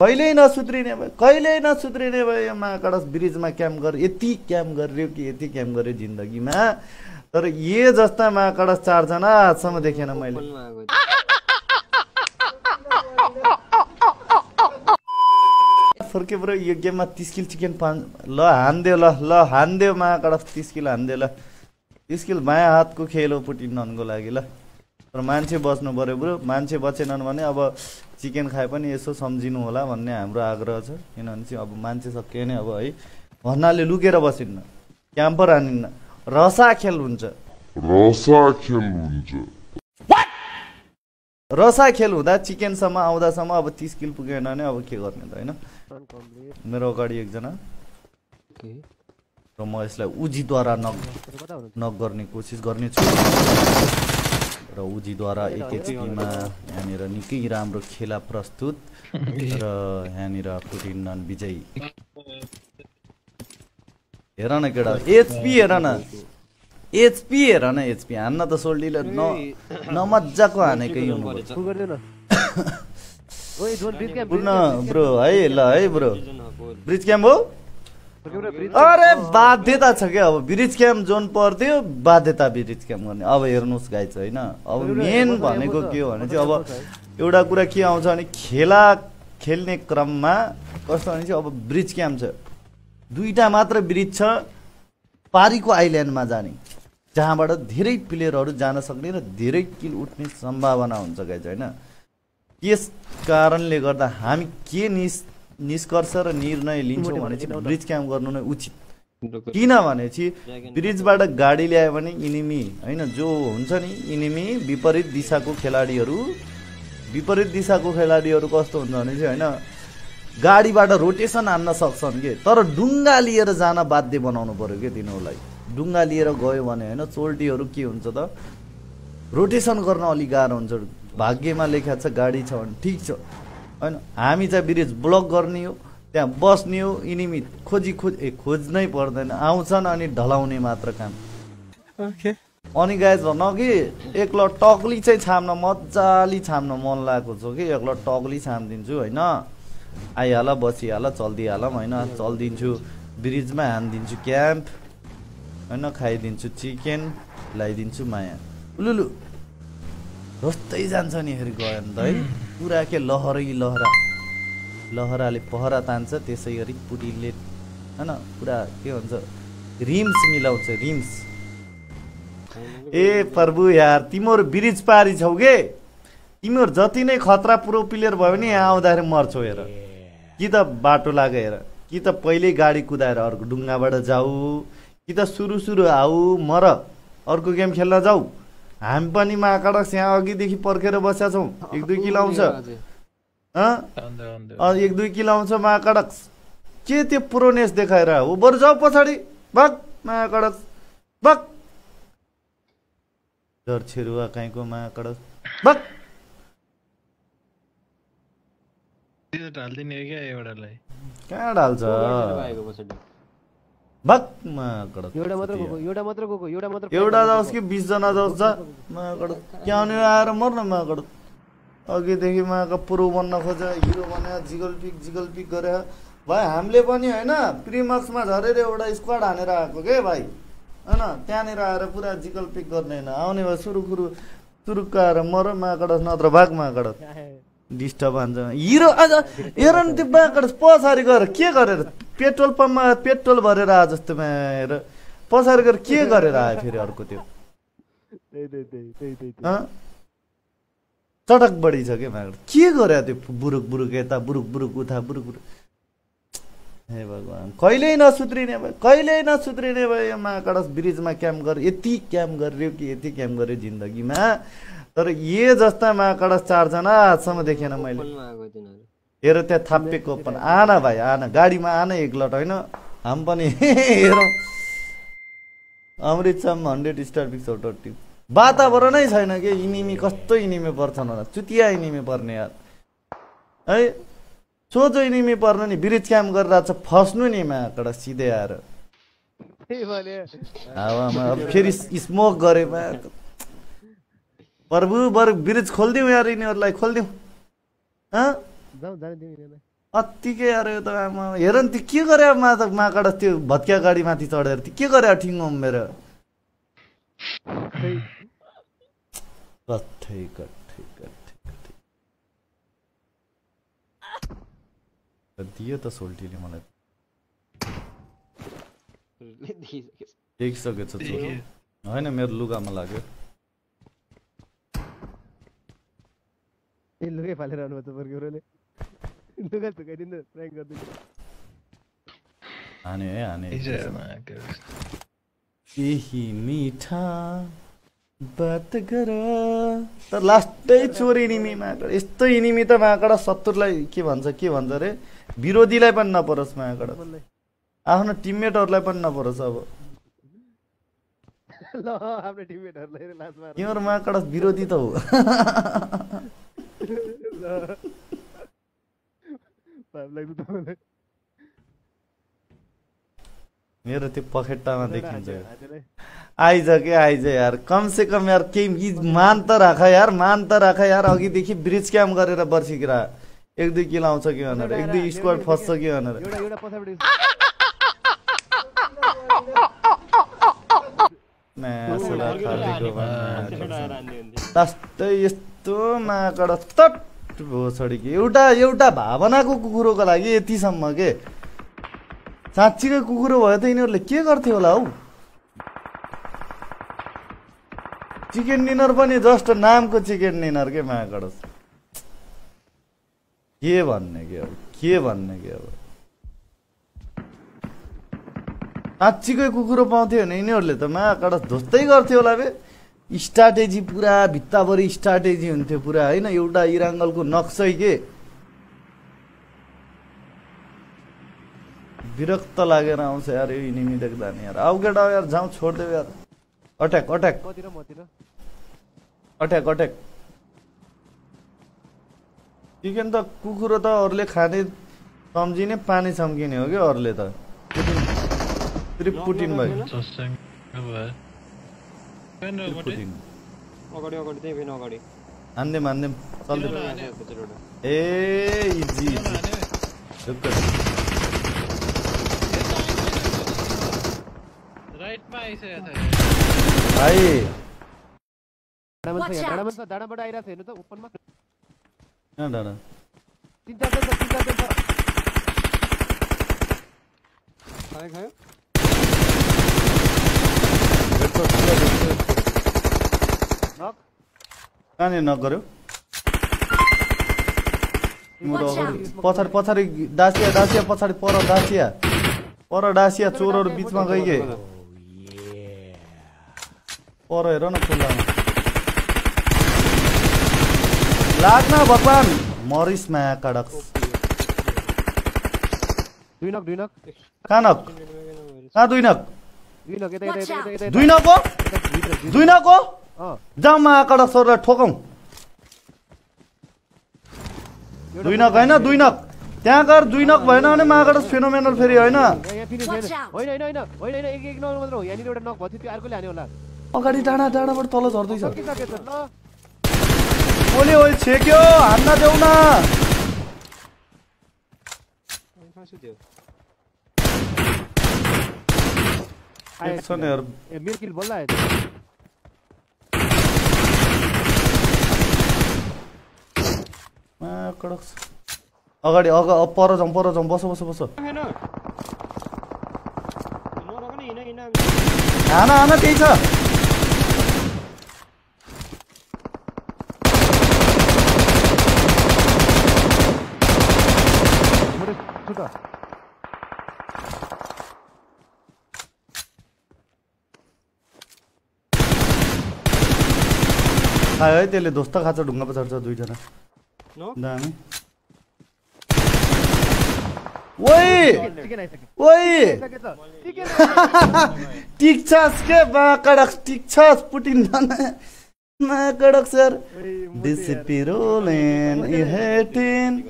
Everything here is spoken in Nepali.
कहिल्यै नसुध्रिने भयो कहिल्यै नसुध्रिने भयो यो महाकडस ब्रिजमा क्याम्प गर यति क्याम्प गरियो कि यति क्याम्प गर्यो जिन्दगीमा? तर ए जस्ता महाकडस चारजना आजसम्म देखेन मैले। फर्के ब्रो यो गेममा तिस किल चिकन पान ल हानिदियो ल ल हानिदियो महाकडस तिस किल हानिदियो ल। तिस किल बायाँ हातको खेल हो पुटिननको लागि ल। तर मान्छे बच्नु पऱ्यो ब्रो मान्छे बचेनन् भने अब चिकन खाए पनि यसो सम्झिनु होला भन्ने हाम्रो आग्रह छ। किनभने चाहिँ अब मान्छे सकियो भने अब है। भन्नाले लुकेर बसिन्न क्याम्पर हानिन्न। रसा खेल हुन्छ। रसा खेल हुन्छ। रसा खेल हुँदा चिकनसम्म आउँदासम्म अब तिस किल पुगेन भने अब के गर्ने त होइन. मेरो अगाडि एकजना. र म यसलाई उजीद्वारा नक नक गर्ने कोसिस गर्नेछु। र उजीद्वारा एक एचपीमा यहाँनिर निकै राम्रो खेला प्रस्तुत र यहाँनिर पुटिन नन विजयी। हेर न केटा एचपी हेर न एचपी हेर न एचपी। हान्न त सोल्डीले न नमजाको हानेकै हुनु पुग्न ब्रो है ल है ब्रो। ब्रिज क्याम्प हो? अरे बाध्यता छ क्या अब ब्रिज क्याम्प जोन पर्थ्यो बाध्यता ब्रिज क्याम्प गर्ने। अब हेर्नुहोस् गाई चाहिँ होइन? अब मेन भनेको के हो भने चाहिँ अब एउटा कुरा के आउँछ भने खेला खेल्ने क्रममा कस्तो भने चाहिँ अब ब्रिज क्याम्प छ। दुईवटा मात्र ब्रिज छ पारीको आइल्यान्डमा जाने। जहाँबाट धेरै प्लेयरहरू जान सक्ने र धेरै किल उठ्ने सम्भावना हुन्छ गाई चाहिँ होइन? त्यस कारणले गर्दा हामी के निस् निष्कर्ष र निर्णय लिन्छौँ भने चाहिँ ब्रिज क्याम्प गर्नु नै उचित। किनभने चाहिँ ब्रिजबाट गाडी ल्यायो भने इनिमी होइन जो हुन्छ नि इनिमी विपरीत दिशाको खेलाडीहरू विपरीत दिशाको खेलाडीहरू कस्तो हुन्छ भने चाहिँ होइन गाडीबाट रोटेसन हान्न सक्छन् कि? तर डुङ्गा लिएर जान बाध्य बनाउनु पऱ्यो कि तिनीहरूलाई? डुङ्गा लिएर गयो भने होइन चोल्टीहरू के हुन्छ त? रोटेसन गर्न अलिक गाह्रो हुन्छ। भाग्यमा लेखा छ गाडी छ भने ठिक छ। होइन? हामी चाहिँ ब्रिज ब्लक गर्ने हो त्यहाँ बस्ने हो इनिमी खोजी खोज ए खोज्नै पर्दैन आउँछन् अनि ढलाउने मात्र काम। अनि गाइज भन्न कि एकल टक्ली चाहिँ छाम्न मजाले छाम्न मन लागेको छ कि एकल टक्ली छामिदिन्छु होइन? आइहाल बसिहाल चल्दिहालौँ होइन? चलिदिन्छु ब्रिजमा हानिदिन्छु क्याम्प होइन? खाइदिन्छु चिकन ल्याइदिन्छु माया। उलुलु रस्तै जान्छ नि फेरि गयो भने त है? पुरा के लहरै लहरा। लहराले पहरा तान्छ त्यसै गरी पुरीले होइन पुरा के भन्छ रिम्स मिलाउँछ रिम्स। ए प्रभु यार तिमीहरू ब्रिज पारी छौ के? तिमीहरू जति नै खतरा प्रो प्लेयर भयो भने यहाँ आउँदाखेरि मर्छौ हेर। कि त बाटो लाग हेर। कि त पहिल्यै गाडी कुदाएर अर्को डुङ्गाबाट जाऊ। कि त सुरु सुरु आऊ मर। अर्को गेम खेल्न जाऊ। हामी पनि महाकडक्स यहाँ अघिदेखि पर्खेर बसेका छौँ। एक दुई किलो आउँछ। हँ? अँ, एक दुई किलो आउँछ महाकडक्स के त्यो प्रोनेस देखाएर? हो बरु जाऊ पछाडि। भग महाकडक्स भग डर छेरुवा काहीँको भग क्या एउटालाई। कहाँ ढाल्छ आएको पछाडि भग महाकडक्स एउटा मात्र गएको एउटा मात्र गएको एउटा मात्र एउटा जाओस् कि बिसजना जाओस् जा। क्याउने आएर मर न महाकडक्स अघिदेखि माका प्रो बन्न खोजे हिरो बनायो जिगल पिक जिगल पिक गरे। भाइ हामीले पनि होइन प्रिमक्समा झरेर एउटा स्क्वाड हानेर आएको के भाइ? होइन त्यहाँनिर आएर पुरा जिगल पिक गर्ने होइन। आउने भए सुरुखुरु सुरुक्क आएर मर माकडस नत्र भाग माकडस डिस्टर्ब हान्छ। हिरो आज हेर न त्यो माकडस पछाडि गएर के गरेर पेट्रोल पम्पमा पेट्रोल भरेर आए जस्तो हेर पछाडि गएर के गरेर आयो फेरि अर्को त्यो? चटक बढी छ क्या माकडस के गरे त्यो बुरुक बुरुक यता बुरुक बुरुक उता बुरुक बुरुक? हे भगवान् कहिल्यै नसुध्रिने भयो कहिल्यै नसुध्रिने भयो यो महाकडस ब्रिजमा क्याम्प गर यति क्याम्प गरियो कि यति क्याम्प गर्यो जिन्दगीमा? तर ए जस्ता महाकडस चारजना आजसम्म देखेन मैले। हेर त्यहाँ थापिएको पनि आन भाइ आन। गाडीमा आन एकलट होइन? हामी पनि हेरौँ। अमृतसम्म hundred star picks out of team वातावरणै छैन कि? इनिमी कस्तो इनिमी पर्छन् होला? चुतिया इनिमी पर्ने यार। है? सोझो इनिमी पर्नु नि ब्रिज क्याम्प गरेर छ फस्नु नि माकड सिधै आएर। हावामा अब फेरि स्मोक गरेमा प्रभु बरु ब्रिज खोलिदिउँ यार यिनीहरूलाई खोलिदिउँ। अत्तिकै अरे त आमा हेर नि त्यो के गरे मा त माकड त्यो भत्किया गाडी माथि चढेर त्यो के गरे ठिङ्गो मेरो कठै कठै कठै कठै दियो त सोल्टीले मलाई। देखिसकेछ। होइन मेरो लुगामा लाग्यो। ए लुगै फालेर आउनु त लुगा झुकाइदिनु प्रयाङ्क गरिदिनु हाने है हाने. केही मिठा बात गर तर लास्टै चोर इनिमी माकड यस्तो इनिमी त माकड शत्रुलाई के भन्छ के भन्छ अरे विरोधीलाई पनि नपरोस् माकड आफ्नो टिममेटहरूलाई पनि नपरोस् अब ल आफ्नो टिममेटहरूलाई तिम्रो माकड विरोधी त हो तपाईँलाई मेरो त्यो पखेटामा देखिन्छ आइज के आइज यार कम से कम यार केही मान त राख यार मान त राख यार अघिदेखि ब्रिज क्याम्प गरेर बर्सिकिरा एक दुई किलो आउँछ कि भनेर एक दुई स्क्वाड फस्छ कि भनेर। लास्टै यस्तो माकड तट भयो छडिके एउटा एउटा भावनाको कुकुरोको लागि यतिसम्म के? साँच्चीकै कुकुरो भयो त यिनीहरूले के गर्थ्यो होला हौ? चिकन डिनर पनि जस्ट नामको चिकन डिनर के माकड के भन्ने के अब? के भन्ने के अब? साँच्चीकै कुकुरो पाउँथ्यो भने यिनीहरूले त माकड ध्वस्तै गर्थ्यो होला बे। स्ट्राटेजी पुरा भित्ताभरि स्ट्राटेजी हुन्थ्यो पुरा होइन एउटा इराङ्गलको नक्सै के विरक्त लागेर आउँछ यार यो इनिमी देख्दा नि यार आउ केटा यार जाउँ छोडिदेऊ यार attack attack attack attack chicken त कुकुरो त अरूले खाने सम्झिने पानी चम्किने हो कि अरूले त पुटिन फेरि पुटिन भयो Co z tym? Dobra. Będę फेरि mówić. पुटिन अगाडि अगाडि त्यही फेरि अगाडि हान्दिम हान्दिम चल्दै एउटा ए इजी इजी ढुक्क राइटमा आइसकेको छ भाइ डाँडामा छ Watch यहाँ, out. डाँडामा छ डाँडाबाट आइरहेको छ हेर्नु त ओपनमा कहाँ डाँडा तिन चारजना छ तिन चारजना छ खायो खायो भेट्छ, पुरा भेट्छ। नक कहाँनिर नक गऱ्यो तिम्रो अगाडि. पछाडि पछाडि डासिया डासिया पछाडि पर डासिया पर डासिया चोरहरू बिचमा गइगे पर हेर न खुल्लामा लाग्न भगवान् मरिस माया कडक दुई नक दुई नक कहाँ नक कहाँ दुई नक दुई नक दुई हो दुई नक हो जाउँ माया कडक सरलाई ठोकौँ दुई नक होइन दुई नक त्यहाँ गएर दुई नक भएन भने फेनोमेनल फेरि होइन अगाडि डाँडा डाँडाबाट तल झर्दैछ ओले ओले छेक्यो हान्न देऊ न एकछिन हेर मेरो किल बल्ल आयो मा कडक छ। अगाडि अग पर जाउँ पर जाउँ बस बस बस। हान हान त्यही छ। खायो है त्यसले ध्वस्त खान्छ ढुङ्गा पछाडि छ दुईजना। दामी ओइ चिकन आइसक्यो ओइ आइसकेछ चिकन टिक छस् के मा कडक टिक छस् पुटिन मा कडक सर ओइ, मुते यार। डिसिपिरोलेन इहेटिन